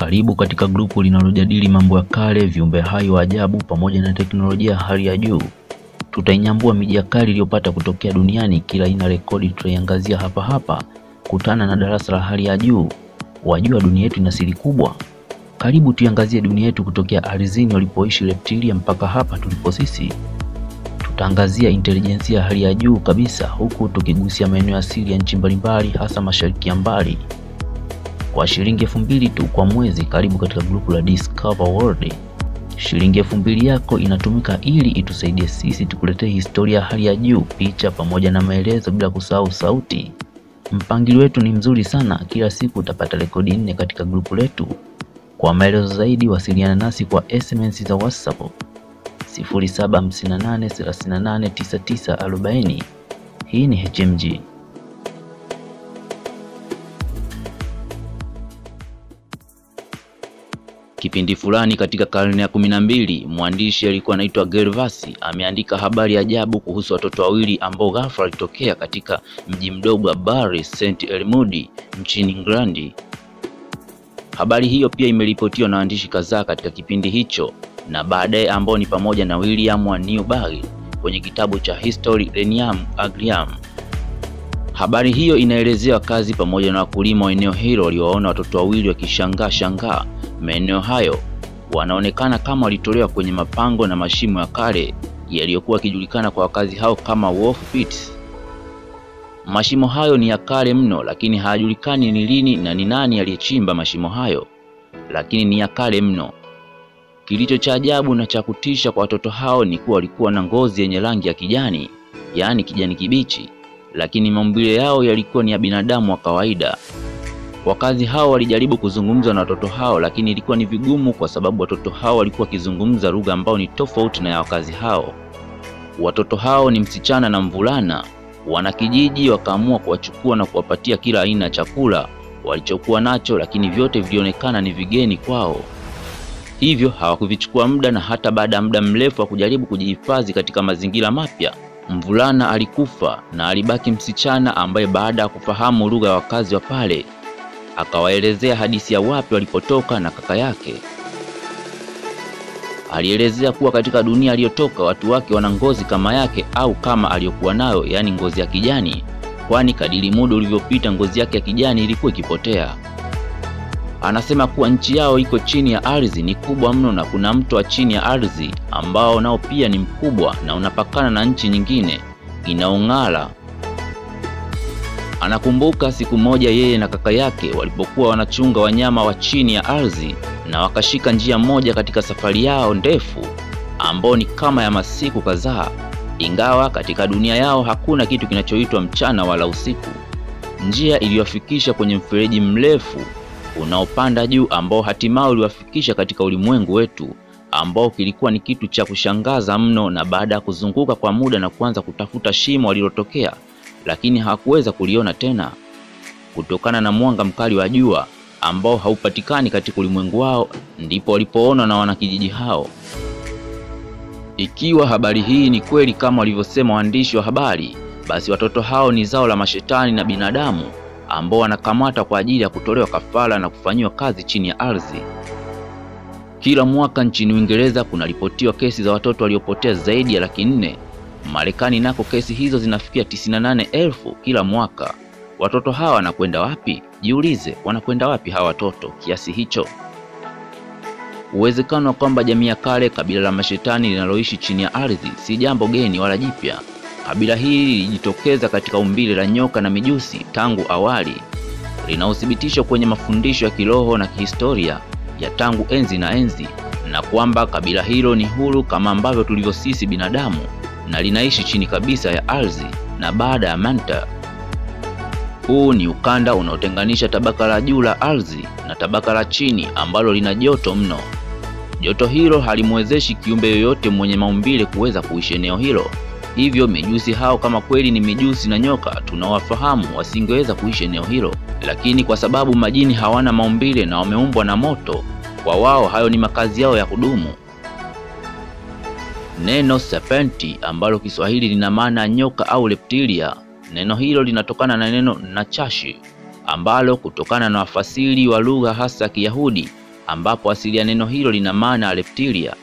Karibu katika grupu linalojadili mambo ya kale, viumbe hai wa ajabu pamoja na teknolojia hali ya juu. Tutainyambua miji ya kale iliyopata kutokea duniani, kila aina rekodi tutaiangazia hapa hapa. Kutana na darasa la hali ya juu. Wajua dunia yetu ina siri kubwa. Karibu tuiangazie dunia yetu kutokea ardhini walipoishi reptilia mpaka hapa tulipo sisi. Tutaangazia intelijensia ya hali ya juu kabisa, huku tukigusia maeneo ya siri ya nchi mbalimbali, hasa mashariki ya mbali kwa shilingi elfu mbili tu kwa mwezi. Karibu katika grupu la Discover World. Shilingi elfu mbili yako inatumika ili itusaidie sisi tukuletee historia hali ya juu, picha pamoja na maelezo, bila kusahau sauti. Mpangilio wetu ni mzuri sana, kila siku utapata rekodi nne katika grupu letu. Kwa maelezo zaidi, wasiliana nasi kwa SMS za WhatsApp 0758389940. Hii ni HMG. Kipindi fulani katika karne ya kumi na mbili mwandishi alikuwa anaitwa Gervasi ameandika habari ajabu kuhusu watoto wawili ambao ghafla walitokea katika mji mdogo wa Bari St Elmudi nchini England. Habari hiyo pia imeripotiwa na waandishi kadhaa katika kipindi hicho na baadaye, ambao ni pamoja na William wa Newbury kwenye kitabu cha History Lenium Agriam. Habari hiyo inaelezea wakazi pamoja na wakulima wa eneo hilo waliowaona watoto wawili wakishangaa shangaa maeneo hayo wanaonekana kama walitolewa kwenye mapango na mashimo ya kale yaliyokuwa yakijulikana kwa wakazi hao kama wolf pits. Mashimo hayo ni ya kale mno, lakini hayajulikani ni lini na ni nani aliyechimba mashimo hayo, lakini ni ya kale mno. Kilicho cha ajabu na cha kutisha kwa watoto hao ni kuwa walikuwa na ngozi yenye rangi ya kijani, yaani kijani kibichi, lakini maumbile yao yalikuwa ni ya binadamu wa kawaida. Wakazi hao walijaribu kuzungumza na watoto hao, lakini ilikuwa ni vigumu kwa sababu watoto hao walikuwa wakizungumza lugha ambayo ni tofauti na ya wakazi hao. Watoto hao ni msichana na mvulana. Wanakijiji wakaamua kuwachukua na kuwapatia kila aina ya chakula walichokuwa nacho, lakini vyote vilionekana ni vigeni kwao. Hivyo hawakuvichukua muda, na hata baada ya muda mrefu wa kujaribu kujihifadhi katika mazingira mapya, mvulana alikufa na alibaki msichana ambaye baada ya kufahamu lugha ya wakazi wa pale akawaelezea hadithi ya wapi walipotoka na kaka yake. Alielezea kuwa katika dunia aliyotoka watu wake wana ngozi kama yake au kama aliyokuwa nayo, yaani ngozi ya kijani, kwani kadiri muda ulivyopita ngozi yake ya kijani ilikuwa ikipotea. Anasema kuwa nchi yao iko chini ya ardhi, ni kubwa mno, na kuna mto wa chini ya ardhi ambao nao pia ni mkubwa na unapakana na nchi nyingine inaong'ala. Anakumbuka siku moja yeye na kaka yake walipokuwa wanachunga wanyama wa chini ya ardhi na wakashika njia moja katika safari yao ndefu ambao ni kama ya masiku kadhaa, ingawa katika dunia yao hakuna kitu kinachoitwa mchana wala usiku. Njia iliwafikisha kwenye mfereji mrefu unaopanda juu ambao hatimaye uliwafikisha katika ulimwengu wetu ambao kilikuwa ni kitu cha kushangaza mno. Na baada ya kuzunguka kwa muda na kuanza kutafuta shimo walilotokea lakini hakuweza kuliona tena kutokana na mwanga mkali wa jua ambao haupatikani katika ulimwengu wao. Ndipo walipoona na wanakijiji hao. Ikiwa habari hii ni kweli kama walivyosema waandishi wa habari, basi watoto hao ni zao la mashetani na binadamu ambao wanakamata kwa ajili ya kutolewa kafara na kufanyiwa kazi chini ya ardhi. Kila mwaka nchini Uingereza kunaripotiwa kesi za watoto waliopotea zaidi ya laki nne. Marekani nako kesi hizo zinafikia 98,000 kila mwaka. Watoto hawa wanakwenda wapi? Jiulize, wanakwenda wapi hawa watoto kiasi hicho? Uwezekano wa kwamba jamii ya kale, kabila la mashetani linaloishi chini ya ardhi, si jambo geni wala jipya. Kabila hili lilijitokeza katika umbile la nyoka na mijusi tangu awali, lina uthibitisho kwenye mafundisho ya kiroho na kihistoria ya tangu enzi na enzi, na kwamba kabila hilo ni huru kama ambavyo tulivyo sisi binadamu na linaishi chini kabisa ya ardhi na baada ya manta. Huu ni ukanda unaotenganisha tabaka la juu la ardhi na tabaka la chini ambalo lina joto mno. Joto hilo halimwezeshi kiumbe yoyote mwenye maumbile kuweza kuishi eneo hilo. Hivyo mijusi hao, kama kweli ni mijusi na nyoka tunawafahamu, wasingeweza kuishi eneo hilo, lakini kwa sababu majini hawana maumbile na wameumbwa na moto, kwa wao hayo ni makazi yao ya kudumu. Neno serpenti ambalo Kiswahili lina maana nyoka au reptilia, neno hilo linatokana na neno nachashi ambalo kutokana na wafasiri wa lugha hasa ya Kiyahudi ambapo asili ya neno hilo lina maana ya reptilia.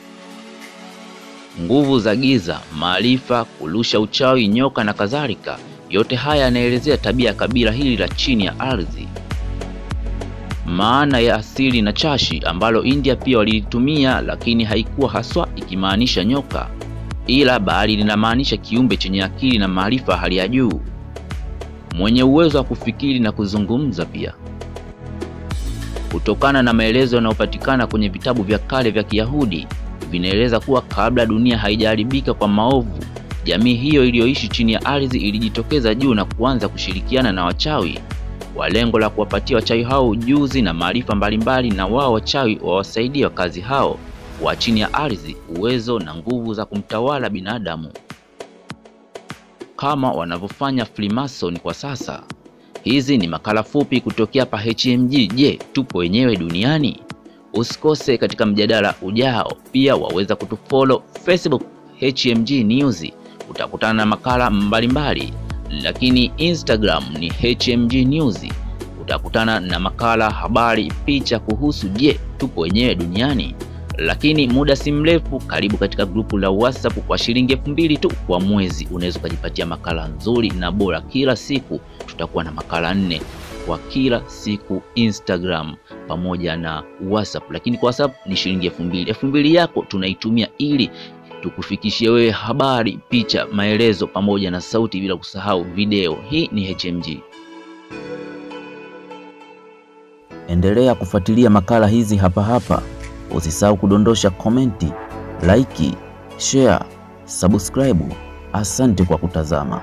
Nguvu za giza, maarifa, kulusha uchawi, nyoka na kadhalika. Yote haya yanaelezea tabia ya kabila hili la chini ya ardhi. Maana ya asili na chashi ambalo India pia walilitumia, lakini haikuwa haswa ikimaanisha nyoka, ila bali linamaanisha kiumbe chenye akili na maarifa hali ya juu, mwenye uwezo wa kufikiri na kuzungumza pia. Kutokana na maelezo yanayopatikana kwenye vitabu vya kale vya Kiyahudi vinaeleza kuwa kabla dunia haijaharibika kwa maovu, jamii hiyo iliyoishi chini ya ardhi ilijitokeza juu na kuanza kushirikiana na wachawi kwa lengo la kuwapatia wachawi hao ujuzi na maarifa mbalimbali, na wao wachawi wawasaidia wakazi hao wa chini ya ardhi uwezo na nguvu za kumtawala binadamu kama wanavyofanya Freemason kwa sasa. Hizi ni makala fupi kutokea pa HMG. Je, tupo wenyewe duniani? Usikose katika mjadala ujao. Pia waweza kutufollow Facebook HMG News, utakutana na makala mbalimbali mbali. Lakini Instagram ni HMG News, utakutana na makala, habari, picha kuhusu je, tupo wenyewe duniani. Lakini muda si mrefu, karibu katika grupu la WhatsApp kwa shilingi elfu mbili tu kwa mwezi, unaweza ukajipatia makala nzuri na bora. Kila siku tutakuwa na makala nne kwa kila siku Instagram pamoja na WhatsApp, lakini kwa WhatsApp ni shilingi elfu mbili. Elfu mbili yako tunaitumia ili tukufikishie wewe habari, picha, maelezo pamoja na sauti, bila kusahau video. Hii ni HMG. Endelea kufuatilia makala hizi hapa hapa. Usisahau kudondosha komenti, like, share, subscribe. Asante kwa kutazama.